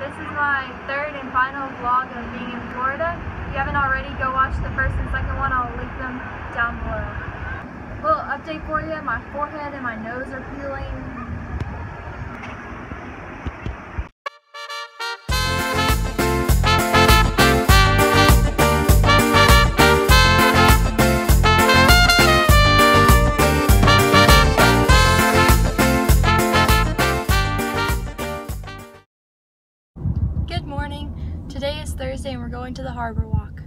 This is my third and final vlog of being in Florida. If you haven't already, go watch the first and second one. I'll link them down below. Little update for you, my forehead and my nose are peeling. Thursday and we're going to the Harbor Walk.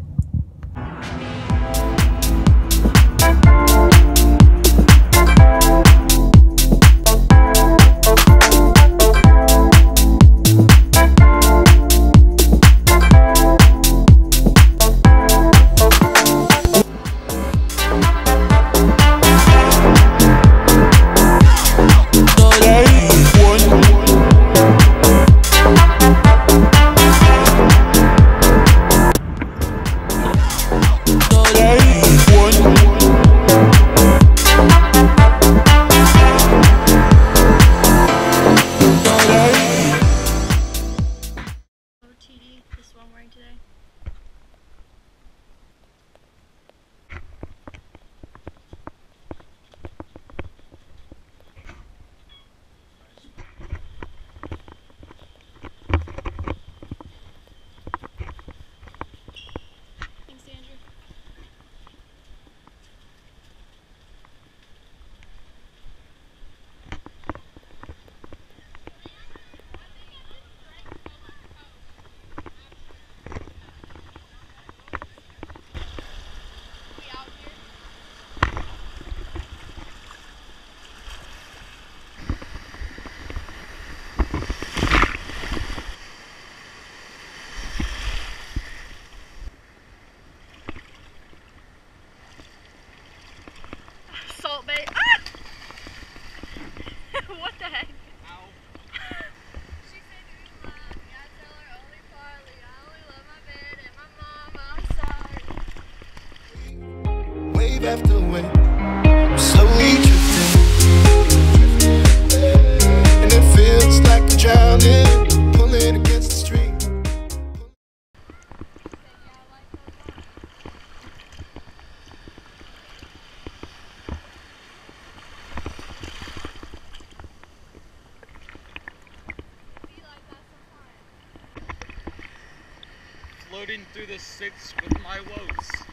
I'm slowly drifting, and it feels like I'm drowning, pulling against the floating through the six with my woes.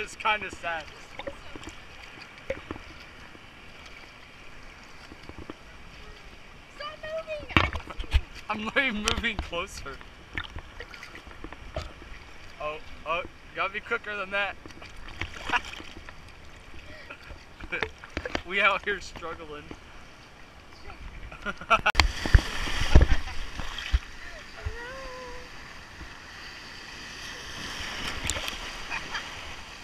Is kind of sad. Stop moving! I can see you. I'm literally moving closer. Oh, oh, gotta be quicker than that. we out here struggling.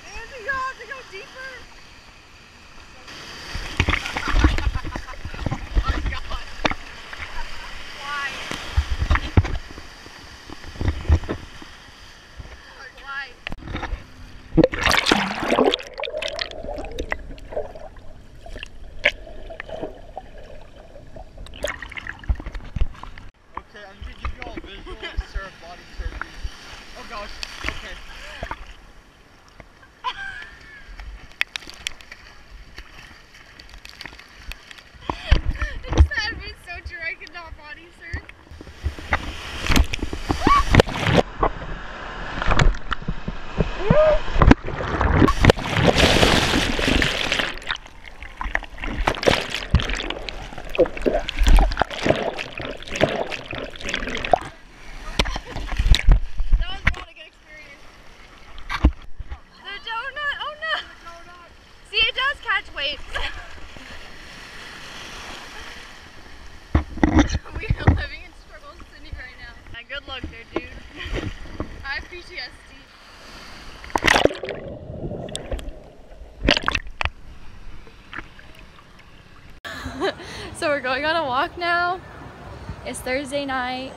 Andy, you have to go deeper. Why? Why? Okay, I'm gonna give you all a visual of Sarah body surfing. Oh gosh, okay. It's had been so true I could not body surf. That was not a good experience. The donut, oh no! See, it does catch weight. we are living in struggle city right now. Uh, good luck there, dude. I have PTSD. Going on walk now. It's Thursday night.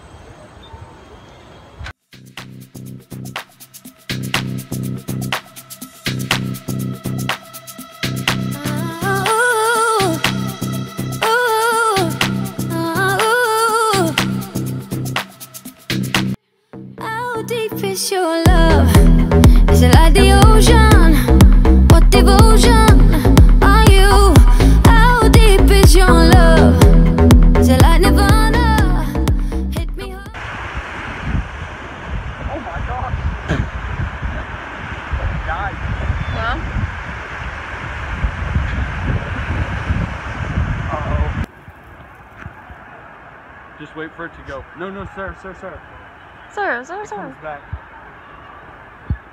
Just wait for it to go. No, no, sir, sir, sir. sir, sir, It comes back.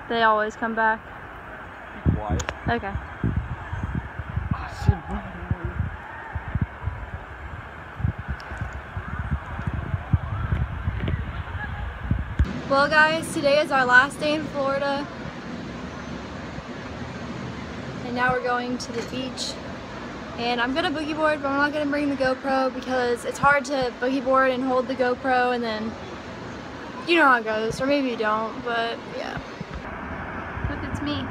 They always come back. Be quiet. Okay. Oh, shit, run, run. Well, guys, today is our last day in Florida. And now we're going to the beach. And I'm gonna boogie board, but I'm not gonna bring the GoPro because it's hard to boogie board and hold the GoPro and then you know how it goes, or maybe you don't, but yeah. Look, it's me.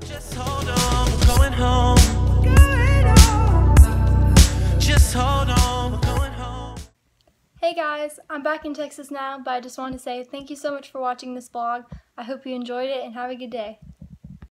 Just hold on. Hey guys, I'm back in Texas now, but I just wanted to say thank you so much for watching this vlog. I hope you enjoyed it and have a good day.